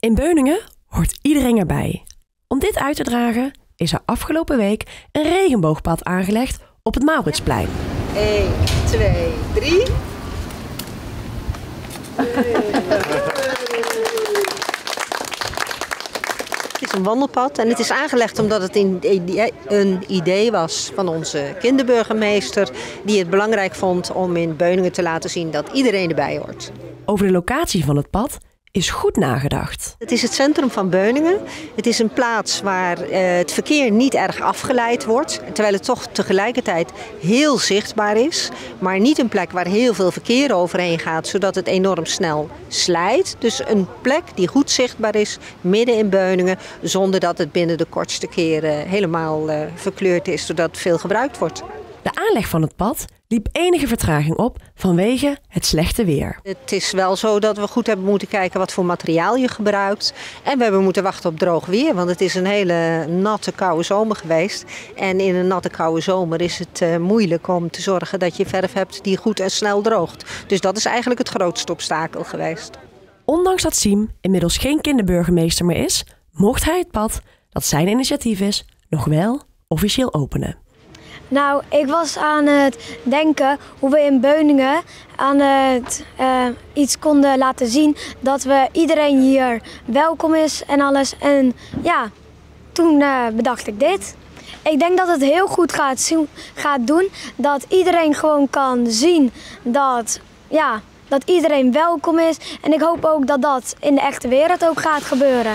In Beuningen hoort iedereen erbij. Om dit uit te dragen is er afgelopen week een regenboogpad aangelegd op het Mauritsplein. 1, 2, 3. Het is een wandelpad en het is aangelegd omdat het een idee was van onze kinderburgemeester. Die het belangrijk vond om in Beuningen te laten zien dat iedereen erbij hoort. Over de locatie van het pad is goed nagedacht. Het is het centrum van Beuningen. Het is een plaats waar eh, het verkeer niet erg afgeleid wordt. Terwijl het toch tegelijkertijd heel zichtbaar is. Maar niet een plek waar heel veel verkeer overheen gaat, zodat het enorm snel slijt. Dus een plek die goed zichtbaar is, midden in Beuningen. Zonder dat het binnen de kortste keren helemaal uh, verkleurd is, zodat veel gebruikt wordt. De aanleg van het pad liep enige vertraging op vanwege het slechte weer. Het is wel zo dat we goed hebben moeten kijken wat voor materiaal je gebruikt. En we hebben moeten wachten op droog weer, want het is een hele natte, koude zomer geweest. En in een natte, koude zomer is het uh, moeilijk om te zorgen dat je verf hebt die goed en snel droogt. Dus dat is eigenlijk het grootste obstakel geweest. Ondanks dat Siem inmiddels geen kinderburgemeester meer is, mocht hij het pad, dat zijn initiatief is, nog wel officieel openen. Nou, ik was aan het denken hoe we in Beuningen aan het, uh, iets konden laten zien dat we iedereen hier welkom is en alles. En ja, toen uh, bedacht ik dit. Ik denk dat het heel goed gaat, gaat doen. Dat iedereen gewoon kan zien dat, ja, dat iedereen welkom is. En ik hoop ook dat dat in de echte wereld ook gaat gebeuren.